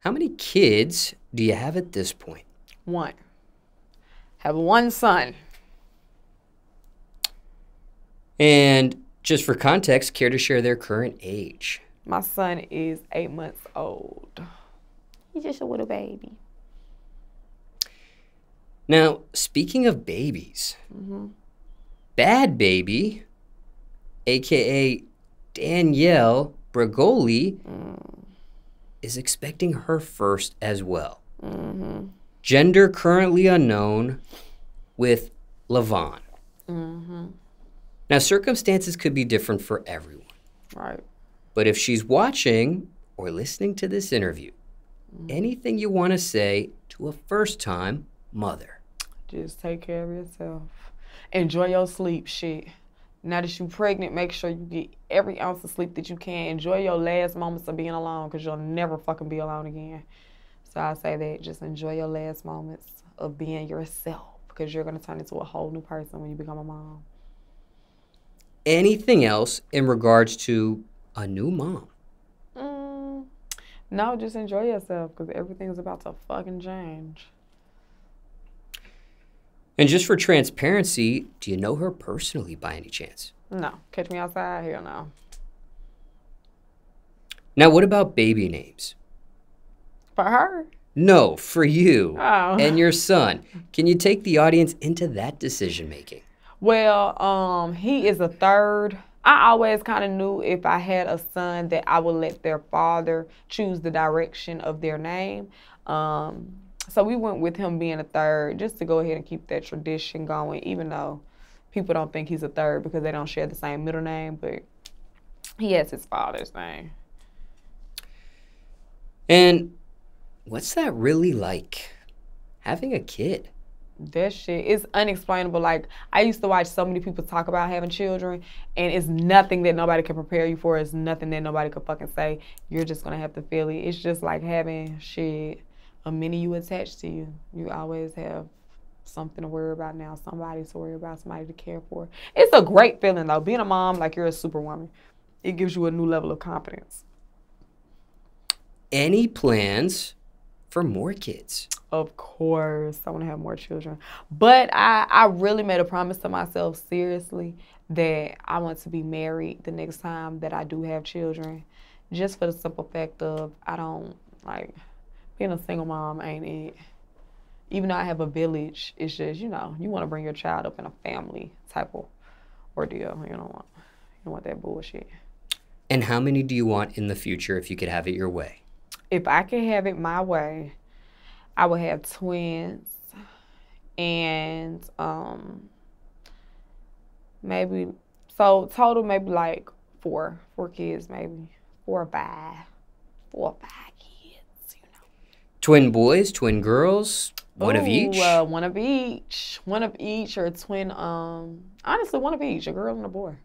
How many kids do you have at this point? One. Have one son. And just for context, care to share their current age? My son is eight months old. He's just a little baby. Now, speaking of babies, mm-hmm. Bhad Bhabie, aka Danielle Bregoli, mm. Is expecting her first as well. Gender currently unknown with Le Vaughn. Now, circumstances could be different for everyone, Right. but if she's watching or listening to this interview, anything you want to say to a first time mother? Just take care of yourself. Enjoy your sleep, shit. Now that you're pregnant, make sure you get every ounce of sleep that you can. Enjoy your last moments of being alone because you'll never fucking be alone again. So I say that just enjoy your last moments of being yourself because you're going to turn into a whole new person when you become a mom. Anything else in regards to a new mom? Mm, no, just enjoy yourself because everything's about to fucking change. And just for transparency, do you know her personally by any chance? No, catch me outside? Hell no. Now, what about baby names? For her? No, for you Oh. and your son. Can you take the audience into that decision making? Well, um, he is a third. I always kind of knew if I had a son that I would let their father choose the direction of their name. Um, so we went with him being a third just to go ahead and keep that tradition going, even though people don't think he's a third because they don't share the same middle name, but he has his father's name. And what's that really like? Having a kid? That shit is unexplainable. Like I used to watch so many people talk about having children, and it's nothing that nobody can prepare you for. It's nothing that nobody could fucking say. You're just gonna have to feel it. It's just like having shit a mini you attached to you. You always have something to worry about now, somebody to worry about, somebody to care for. It's a great feeling though. Being a mom, like you're a superwoman. It gives you a new level of confidence. Any plans for more kids? Of course, I want to have more children. But I, I really made a promise to myself, seriously, that I want to be married the next time that I do have children. Just for the simple fact of I don't like being a single mom ain't it. Even though I have a village, it's just, you know, you want to bring your child up in a family type of ordeal. You don't want you don't want that bullshit. And how many do you want in the future if you could have it your way? if I could have it my way, I would have twins and um maybe so total maybe like four. Four kids maybe. Four or five. Four or five kids. Twin boys, twin girls, one of each? Uh, one of each. One of each or a twin um honestly one of each, a girl and a boy.